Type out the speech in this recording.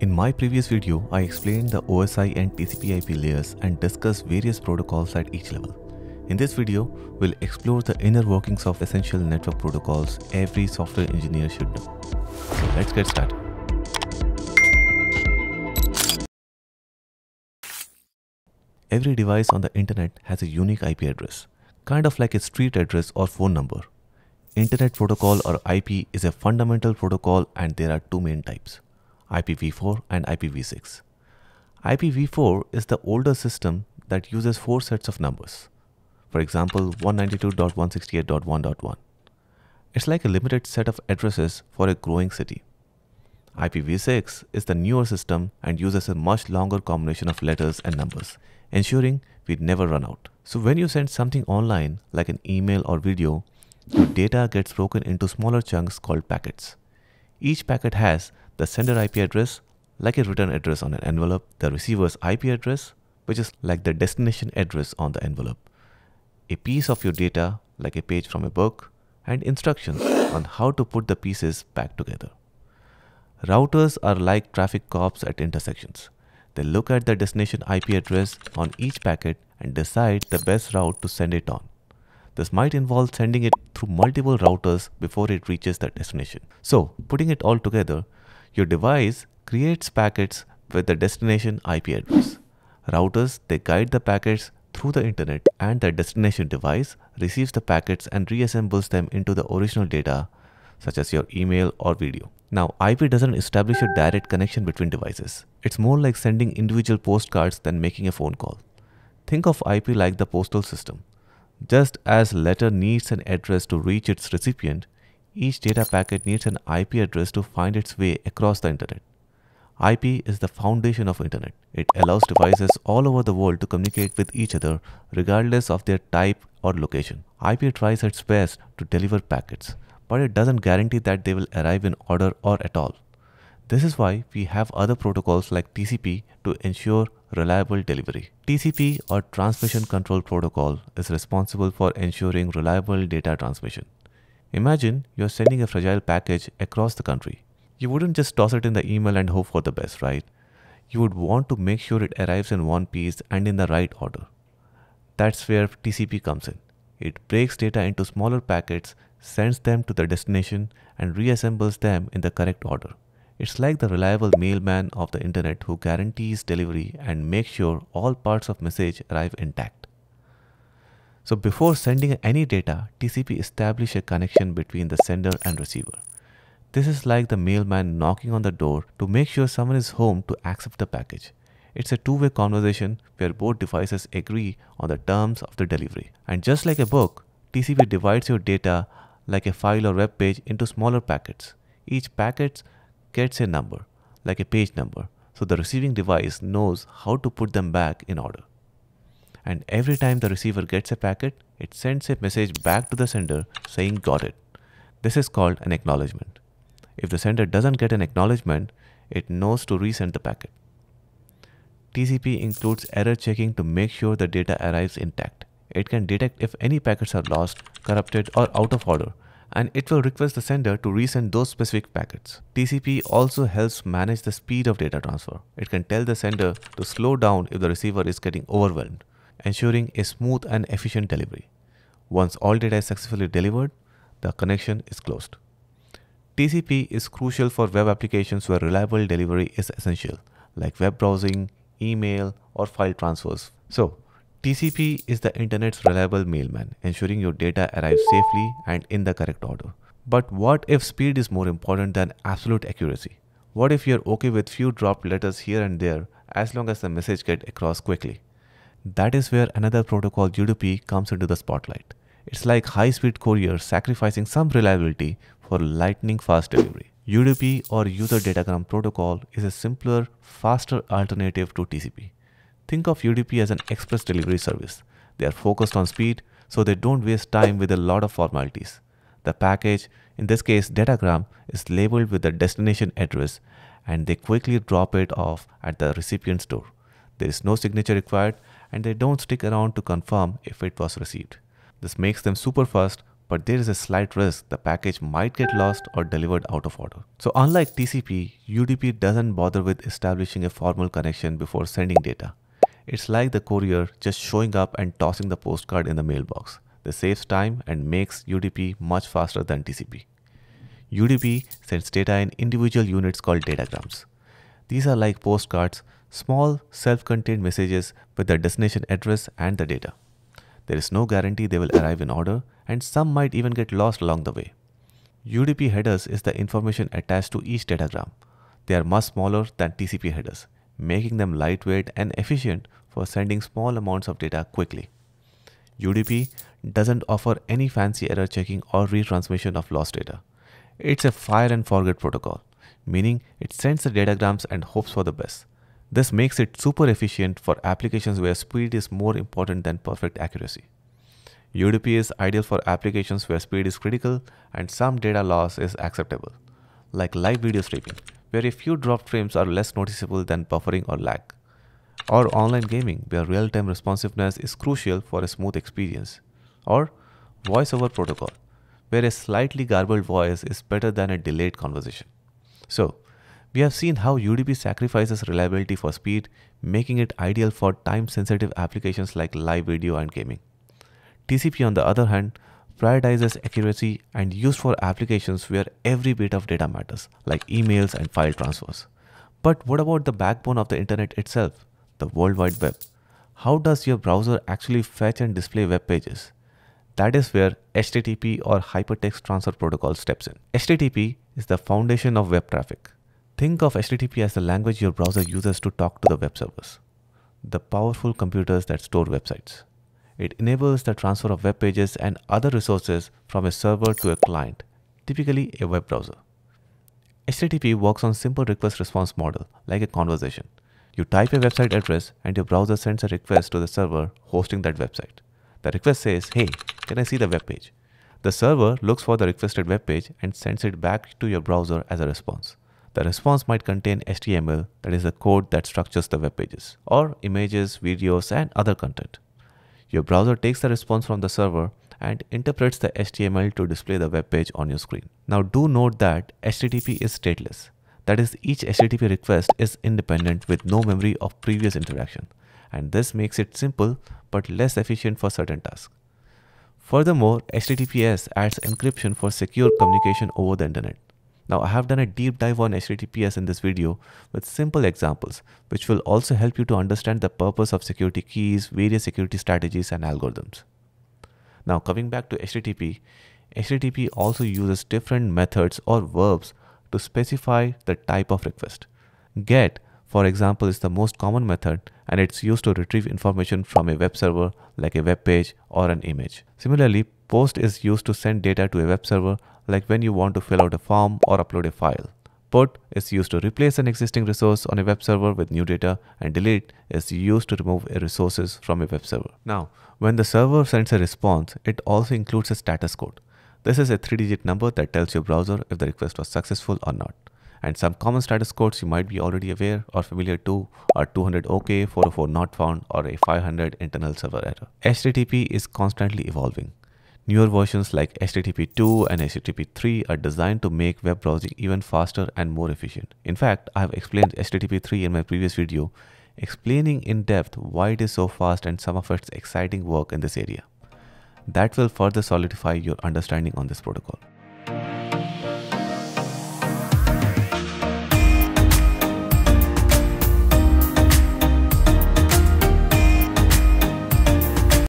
In my previous video, I explained the OSI and TCP IP layers and discussed various protocols at each level. In this video, we'll explore the inner workings of essential network protocols every software engineer should know. So let's get started. Every device on the internet has a unique IP address, kind of like a street address or phone number. Internet Protocol or IP is a fundamental protocol and there are two main types. IPv4 and IPv6. IPv4 is the older system that uses four sets of numbers. For example, 192.168.1.1. It's like a limited set of addresses for a growing city. IPv6 is the newer system and uses a much longer combination of letters and numbers, ensuring we'd never run out. So when you send something online, like an email or video, your data gets broken into smaller chunks called packets. Each packet has the sender IP address, like a return address on an envelope, the receiver's IP address, which is like the destination address on the envelope, a piece of your data, like a page from a book, and instructions on how to put the pieces back together. Routers are like traffic cops at intersections. They look at the destination IP address on each packet and decide the best route to send it on. This might involve sending it through multiple routers before it reaches the destination. So, putting it all together, your device creates packets with the destination IP address. Routers, they guide the packets through the internet and the destination device receives the packets and reassembles them into the original data such as your email or video. Now, IP doesn't establish a direct connection between devices. It's more like sending individual postcards than making a phone call. Think of IP like the postal system. Just as letter needs an address to reach its recipient, each data packet needs an IP address to find its way across the internet. IP is the foundation of internet. It allows devices all over the world to communicate with each other regardless of their type or location. IP tries its best to deliver packets, but it doesn't guarantee that they will arrive in order or at all. This is why we have other protocols like TCP to ensure reliable delivery. TCP or Transmission Control Protocol is responsible for ensuring reliable data transmission. Imagine you're sending a fragile package across the country. You wouldn't just toss it in the email and hope for the best, right? You would want to make sure it arrives in one piece and in the right order. That's where TCP comes in. It breaks data into smaller packets, sends them to the destination, and reassembles them in the correct order. It's like the reliable mailman of the internet who guarantees delivery and makes sure all parts of message arrive intact. So before sending any data, TCP establish a connection between the sender and receiver. This is like the mailman knocking on the door to make sure someone is home to accept the package. It's a two-way conversation where both devices agree on the terms of the delivery. And just like a book, TCP divides your data like a file or web page into smaller packets. Each packet gets a number, like a page number, so the receiving device knows how to put them back in order and every time the receiver gets a packet, it sends a message back to the sender saying got it. This is called an acknowledgement. If the sender doesn't get an acknowledgement, it knows to resend the packet. TCP includes error checking to make sure the data arrives intact. It can detect if any packets are lost, corrupted or out of order and it will request the sender to resend those specific packets. TCP also helps manage the speed of data transfer. It can tell the sender to slow down if the receiver is getting overwhelmed ensuring a smooth and efficient delivery. Once all data is successfully delivered, the connection is closed. TCP is crucial for web applications where reliable delivery is essential, like web browsing, email, or file transfers. So, TCP is the internet's reliable mailman, ensuring your data arrives safely and in the correct order. But what if speed is more important than absolute accuracy? What if you're okay with few dropped letters here and there as long as the message gets across quickly? That is where another protocol UDP comes into the spotlight. It's like high-speed courier sacrificing some reliability for lightning fast delivery. UDP or User Datagram Protocol is a simpler, faster alternative to TCP. Think of UDP as an express delivery service. They are focused on speed, so they don't waste time with a lot of formalities. The package, in this case datagram, is labeled with the destination address and they quickly drop it off at the recipient's door. There is no signature required and they don't stick around to confirm if it was received. This makes them super fast, but there is a slight risk the package might get lost or delivered out of order. So unlike TCP, UDP doesn't bother with establishing a formal connection before sending data. It's like the courier just showing up and tossing the postcard in the mailbox. This saves time and makes UDP much faster than TCP. UDP sends data in individual units called datagrams. These are like postcards, small self-contained messages with the destination address and the data. There is no guarantee they will arrive in order and some might even get lost along the way. UDP headers is the information attached to each datagram. They are much smaller than TCP headers, making them lightweight and efficient for sending small amounts of data quickly. UDP doesn't offer any fancy error checking or retransmission of lost data. It's a fire and forget protocol, meaning it sends the datagrams and hopes for the best. This makes it super efficient for applications where speed is more important than perfect accuracy. UDP is ideal for applications where speed is critical and some data loss is acceptable, like live video streaming, where a few dropped frames are less noticeable than buffering or lag, or online gaming, where real-time responsiveness is crucial for a smooth experience, or voice over protocol, where a slightly garbled voice is better than a delayed conversation. So, we have seen how UDP sacrifices reliability for speed, making it ideal for time-sensitive applications like live video and gaming. TCP on the other hand prioritizes accuracy and is used for applications where every bit of data matters, like emails and file transfers. But what about the backbone of the internet itself, the World Wide Web? How does your browser actually fetch and display web pages? That is where HTTP or Hypertext Transfer Protocol steps in. HTTP is the foundation of web traffic. Think of HTTP as the language your browser uses to talk to the web servers, the powerful computers that store websites. It enables the transfer of web pages and other resources from a server to a client, typically a web browser. HTTP works on simple request response model, like a conversation. You type a website address and your browser sends a request to the server hosting that website. The request says, hey, can I see the web page? The server looks for the requested web page and sends it back to your browser as a response. The response might contain HTML, that is the code that structures the web pages, or images, videos, and other content. Your browser takes the response from the server and interprets the HTML to display the web page on your screen. Now do note that HTTP is stateless. That is, each HTTP request is independent with no memory of previous interaction. And this makes it simple but less efficient for certain tasks. Furthermore, HTTPS adds encryption for secure communication over the internet. Now I have done a deep dive on HTTPS in this video with simple examples, which will also help you to understand the purpose of security keys, various security strategies and algorithms. Now coming back to HTTP, HTTP also uses different methods or verbs to specify the type of request. GET, for example, is the most common method and it's used to retrieve information from a web server like a web page or an image. Similarly, POST is used to send data to a web server like when you want to fill out a form or upload a file. Put is used to replace an existing resource on a web server with new data and delete is used to remove resources from a web server. Now, when the server sends a response, it also includes a status code. This is a three-digit number that tells your browser if the request was successful or not. And some common status codes you might be already aware or familiar to are 200 OK, 404 not found, or a 500 internal server error. HTTP is constantly evolving. Newer versions like HTTP 2 and HTTP 3 are designed to make web browsing even faster and more efficient. In fact, I have explained HTTP 3 in my previous video, explaining in depth why it is so fast and some of its exciting work in this area. That will further solidify your understanding on this protocol.